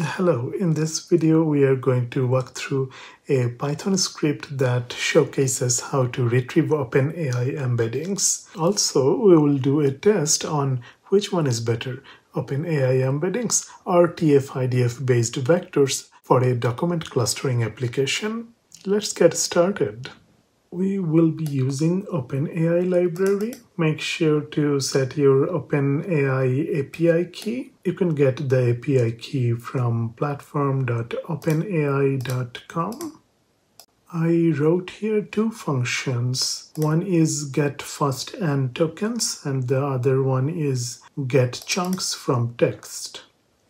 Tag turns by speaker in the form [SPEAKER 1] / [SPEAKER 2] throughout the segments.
[SPEAKER 1] Hello, in this video we are going to walk through a Python script that showcases how to retrieve OpenAI embeddings. Also, we will do a test on which one is better, OpenAI embeddings or TF-IDF based vectors for a document clustering application. Let's get started we will be using OpenAI library. Make sure to set your OpenAI API key. You can get the API key from platform.openai.com. I wrote here two functions. One is get first n tokens and the other one is get chunks from text.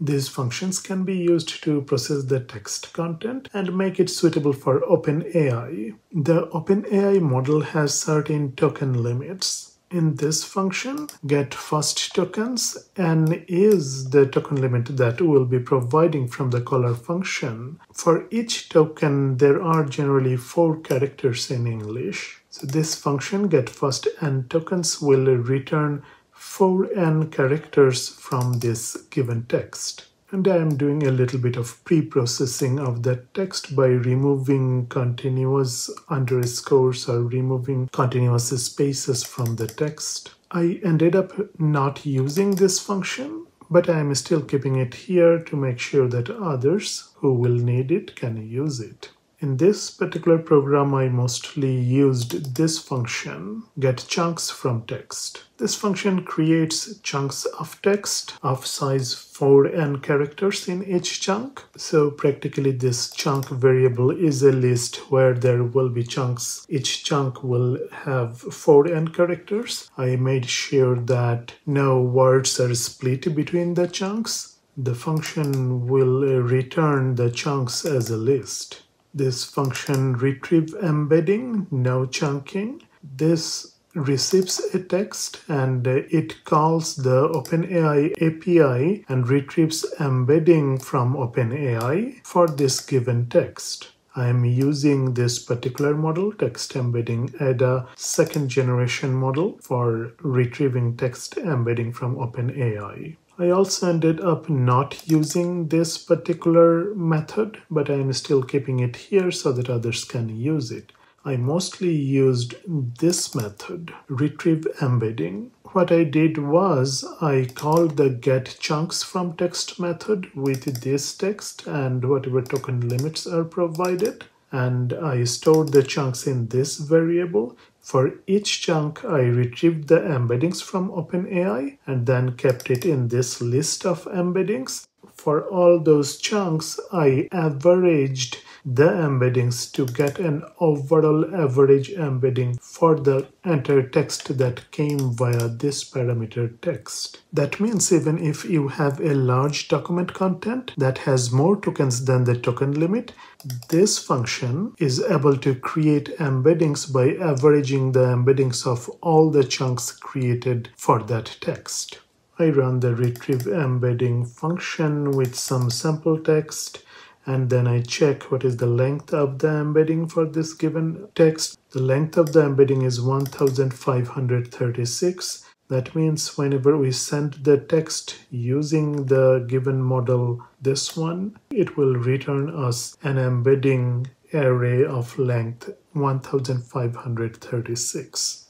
[SPEAKER 1] These functions can be used to process the text content and make it suitable for OpenAI. The OpenAI model has certain token limits. In this function, get first tokens n is the token limit that we'll be providing from the caller function. For each token, there are generally four characters in English. So this function get first n tokens will return 4n characters from this given text. And I am doing a little bit of pre-processing of that text by removing continuous underscores or removing continuous spaces from the text. I ended up not using this function, but I am still keeping it here to make sure that others who will need it can use it. In this particular program, I mostly used this function, get chunks from text. This function creates chunks of text of size 4n characters in each chunk. So practically this chunk variable is a list where there will be chunks. Each chunk will have 4n characters. I made sure that no words are split between the chunks. The function will return the chunks as a list this function retrieve embedding, no chunking. This receives a text and it calls the OpenAI API and retrieves embedding from OpenAI for this given text. I am using this particular model, text embedding ADA second generation model for retrieving text embedding from OpenAI. I also ended up not using this particular method, but I'm still keeping it here so that others can use it. I mostly used this method, retrieve embedding. What I did was I called the get chunks from text method with this text and whatever token limits are provided. And I stored the chunks in this variable for each chunk, I retrieved the embeddings from OpenAI and then kept it in this list of embeddings. For all those chunks, I averaged the embeddings to get an overall average embedding for the entire text that came via this parameter text. That means even if you have a large document content that has more tokens than the token limit, this function is able to create embeddings by averaging the embeddings of all the chunks created for that text. I run the retrieve embedding function with some sample text and then I check what is the length of the embedding for this given text. The length of the embedding is 1536. That means whenever we send the text using the given model, this one, it will return us an embedding array of length 1536.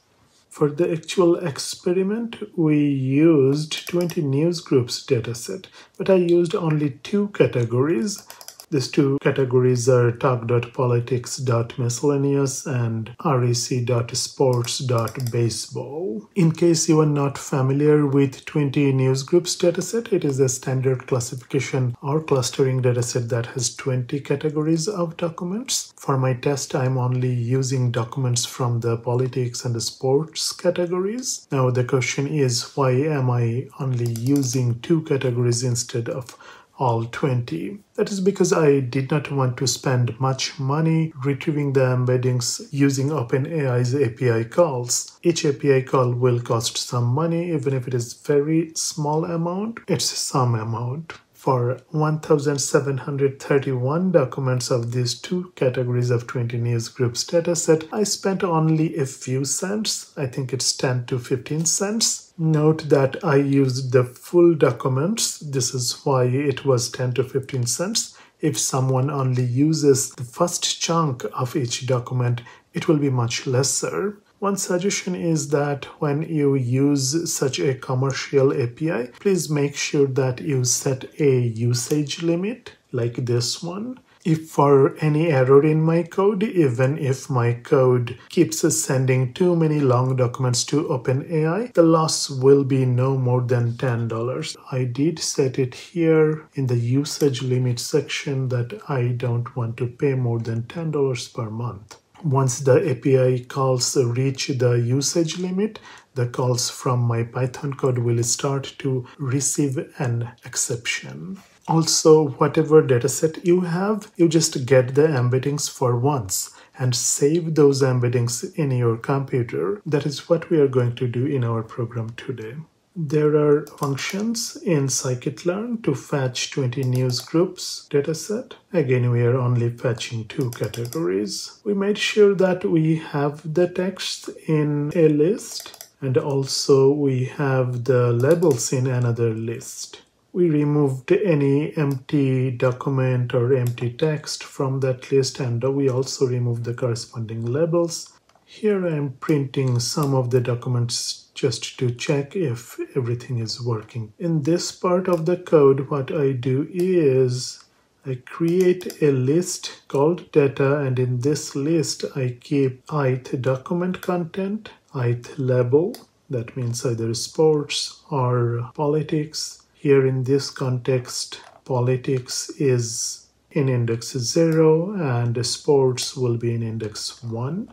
[SPEAKER 1] For the actual experiment, we used 20 newsgroups dataset, but I used only two categories these two categories are talk.politics.miscellaneous and rec.sports.baseball. In case you are not familiar with 20 newsgroups dataset, it is a standard classification or clustering dataset that has 20 categories of documents. For my test, I'm only using documents from the politics and the sports categories. Now the question is, why am I only using two categories instead of all 20. That is because I did not want to spend much money retrieving the embeddings using OpenAI's API calls. Each API call will cost some money, even if it is very small amount, it's some amount. For 1731 documents of these two categories of 20 news groups dataset, I spent only a few cents. I think it's 10 to 15 cents Note that I used the full documents. This is why it was 10 to 15 cents. If someone only uses the first chunk of each document, it will be much lesser. One suggestion is that when you use such a commercial API, please make sure that you set a usage limit like this one. If for any error in my code, even if my code keeps sending too many long documents to OpenAI, the loss will be no more than $10. I did set it here in the usage limit section that I don't want to pay more than $10 per month. Once the API calls reach the usage limit, the calls from my Python code will start to receive an exception. Also, whatever dataset you have, you just get the embeddings for once and save those embeddings in your computer. That is what we are going to do in our program today. There are functions in scikit-learn to fetch 20 news groups dataset. Again, we are only fetching two categories. We made sure that we have the text in a list and also we have the labels in another list. We removed any empty document or empty text from that list and we also removed the corresponding labels. Here I am printing some of the documents just to check if everything is working. In this part of the code, what I do is I create a list called data and in this list I keep ith document content, ith label, that means either sports or politics. Here in this context, politics is in index 0 and sports will be in index 1.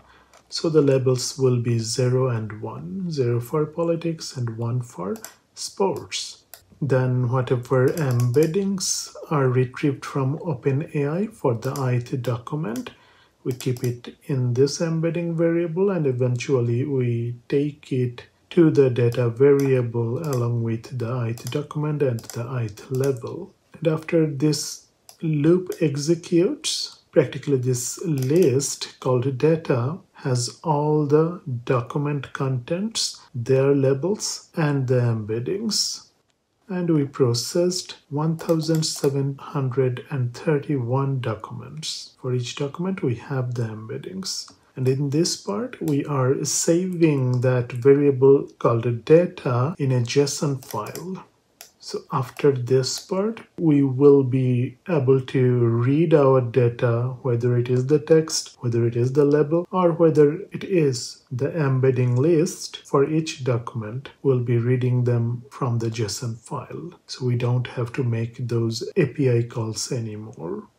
[SPEAKER 1] So the labels will be 0 and 1. 0 for politics and 1 for sports. Then whatever embeddings are retrieved from OpenAI for the ith document, we keep it in this embedding variable and eventually we take it to the data variable along with the ith document and the ith level. And after this loop executes, practically this list called data has all the document contents, their labels, and the embeddings. And we processed 1731 documents. For each document, we have the embeddings. And in this part, we are saving that variable called data in a JSON file. So after this part, we will be able to read our data, whether it is the text, whether it is the label, or whether it is the embedding list for each document. We'll be reading them from the JSON file. So we don't have to make those API calls anymore.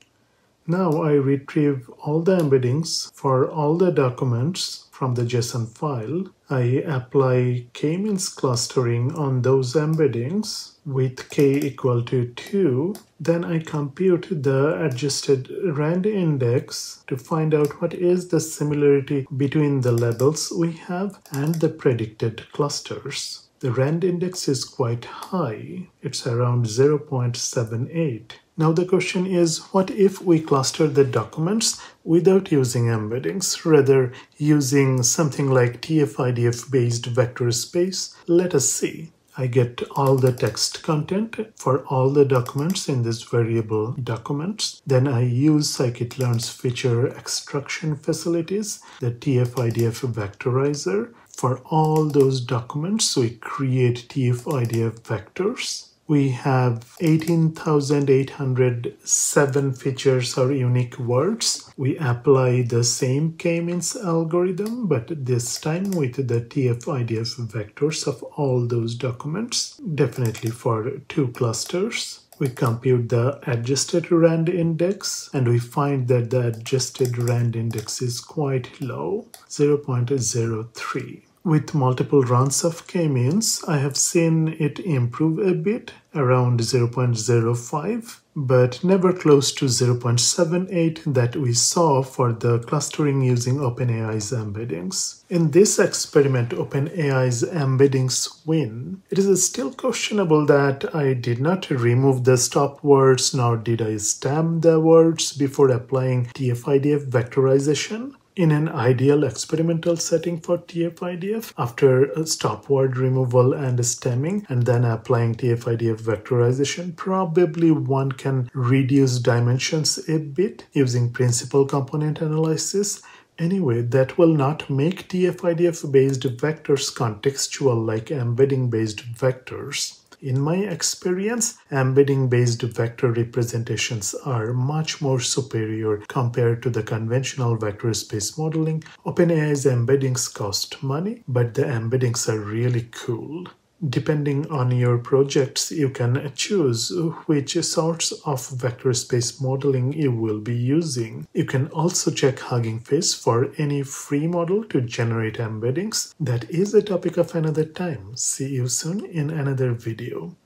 [SPEAKER 1] Now I retrieve all the embeddings for all the documents from the JSON file. I apply k-means clustering on those embeddings with k equal to 2. Then I compute the adjusted rand index to find out what is the similarity between the labels we have and the predicted clusters. The rand index is quite high. It's around 0.78. Now the question is, what if we cluster the documents without using embeddings, rather using something like TF-IDF based vector space? Let us see. I get all the text content for all the documents in this variable documents. Then I use scikit-learn's feature extraction facilities, the TF-IDF vectorizer. For all those documents, we create TF-IDF vectors we have 18,807 features or unique words. We apply the same k-means algorithm, but this time with the TF-IDF vectors of all those documents, definitely for two clusters. We compute the adjusted rand index and we find that the adjusted rand index is quite low, 0.03. With multiple runs of k-means, I have seen it improve a bit around 0.05 but never close to 0.78 that we saw for the clustering using OpenAI's embeddings. In this experiment, OpenAI's embeddings win. It is still questionable that I did not remove the stop words nor did I stamp the words before applying TF-IDF vectorization. In an ideal experimental setting for TF-IDF, after stop word removal and stemming and then applying TF-IDF vectorization, probably one can reduce dimensions a bit using principal component analysis Anyway, that will not make TF-IDF based vectors contextual like embedding based vectors. In my experience, embedding based vector representations are much more superior compared to the conventional vector space modeling. OpenAI's embeddings cost money, but the embeddings are really cool. Depending on your projects, you can choose which sorts of vector space modeling you will be using. You can also check Hugging Face for any free model to generate embeddings. That is a topic of another time. See you soon in another video.